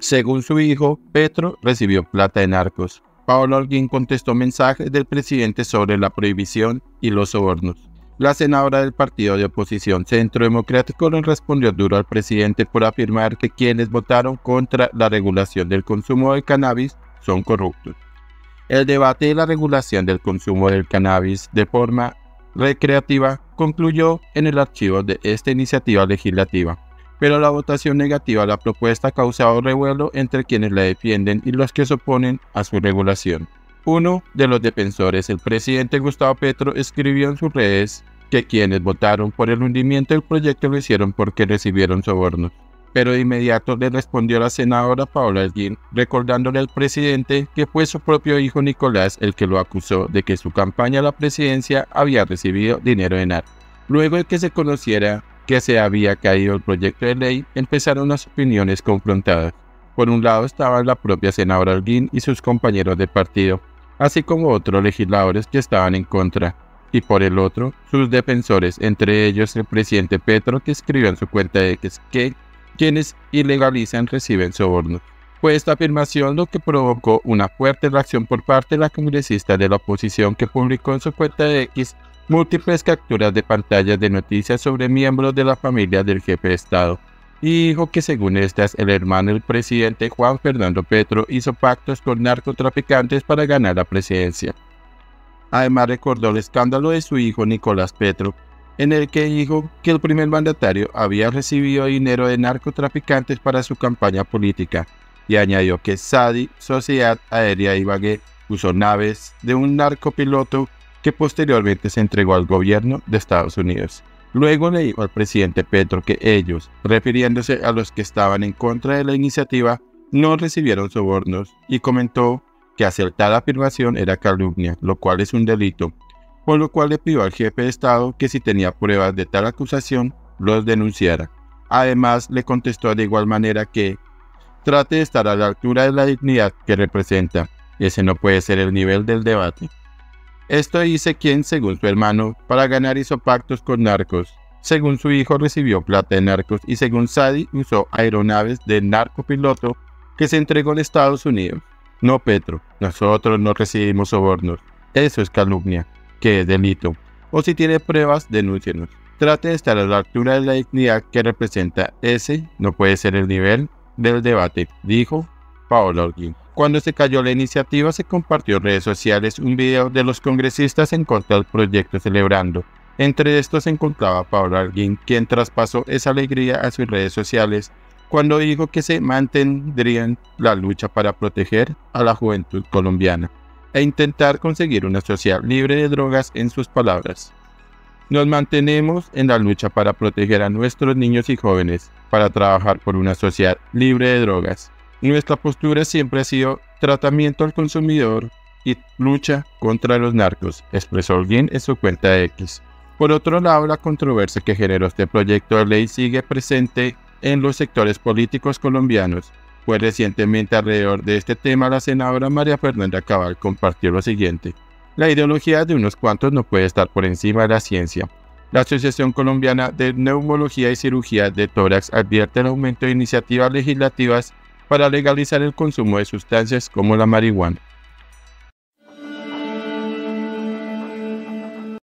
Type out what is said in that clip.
Según su hijo, Petro recibió plata de narcos. Paolo Holguín contestó mensajes del presidente sobre la prohibición y los sobornos. La senadora del partido de oposición Centro Democrático le respondió duro al presidente por afirmar que quienes votaron contra la regulación del consumo de cannabis son corruptos. El debate de la regulación del consumo del cannabis de forma recreativa concluyó en el archivo de esta iniciativa legislativa pero la votación negativa a la propuesta ha causado revuelo entre quienes la defienden y los que se oponen a su regulación. Uno de los defensores, el presidente Gustavo Petro, escribió en sus redes que quienes votaron por el hundimiento del proyecto lo hicieron porque recibieron sobornos. Pero de inmediato le respondió la senadora Paola Elguín, recordándole al presidente que fue su propio hijo Nicolás el que lo acusó de que su campaña a la presidencia había recibido dinero de NAR. Luego de que se conociera que se había caído el proyecto de ley, empezaron las opiniones confrontadas. Por un lado estaban la propia senadora Alguín y sus compañeros de partido, así como otros legisladores que estaban en contra, y por el otro, sus defensores, entre ellos el presidente Petro, que escribió en su cuenta de X que quienes ilegalizan reciben sobornos. Fue esta afirmación lo que provocó una fuerte reacción por parte de la congresista de la oposición que publicó en su cuenta de X múltiples capturas de pantallas de noticias sobre miembros de la familia del jefe de Estado, y dijo que según estas el hermano del presidente Juan Fernando Petro hizo pactos con narcotraficantes para ganar la presidencia. Además recordó el escándalo de su hijo Nicolás Petro, en el que dijo que el primer mandatario había recibido dinero de narcotraficantes para su campaña política, y añadió que SADI, Sociedad Aérea Ibagué, usó naves de un narcopiloto que posteriormente se entregó al gobierno de Estados Unidos. Luego le dijo al presidente Petro que ellos, refiriéndose a los que estaban en contra de la iniciativa, no recibieron sobornos y comentó que hacer tal afirmación era calumnia, lo cual es un delito, por lo cual le pidió al jefe de Estado que si tenía pruebas de tal acusación, los denunciara. Además, le contestó de igual manera que trate de estar a la altura de la dignidad que representa. Ese no puede ser el nivel del debate. Esto dice quien, según su hermano, para ganar hizo pactos con narcos. Según su hijo recibió plata de narcos y según Sadi usó aeronaves de narcopiloto que se entregó en Estados Unidos. No, Petro, nosotros no recibimos sobornos. Eso es calumnia, que es delito. O si tiene pruebas, denúncienos. Trate de estar a la altura de la dignidad que representa. Ese no puede ser el nivel del debate, dijo Paolo Holguín. Cuando se cayó la iniciativa se compartió en redes sociales un video de los congresistas en contra del proyecto celebrando. Entre estos se encontraba Pablo Alguín, quien traspasó esa alegría a sus redes sociales cuando dijo que se mantendrían la lucha para proteger a la juventud colombiana e intentar conseguir una sociedad libre de drogas en sus palabras. Nos mantenemos en la lucha para proteger a nuestros niños y jóvenes, para trabajar por una sociedad libre de drogas. Nuestra postura siempre ha sido tratamiento al consumidor y lucha contra los narcos, expresó alguien en su cuenta X. Por otro lado, la controversia que generó este proyecto de ley sigue presente en los sectores políticos colombianos, pues recientemente alrededor de este tema la senadora María Fernanda Cabal compartió lo siguiente. La ideología de unos cuantos no puede estar por encima de la ciencia. La Asociación Colombiana de Neumología y Cirugía de Tórax advierte el aumento de iniciativas legislativas para legalizar el consumo de sustancias como la marihuana.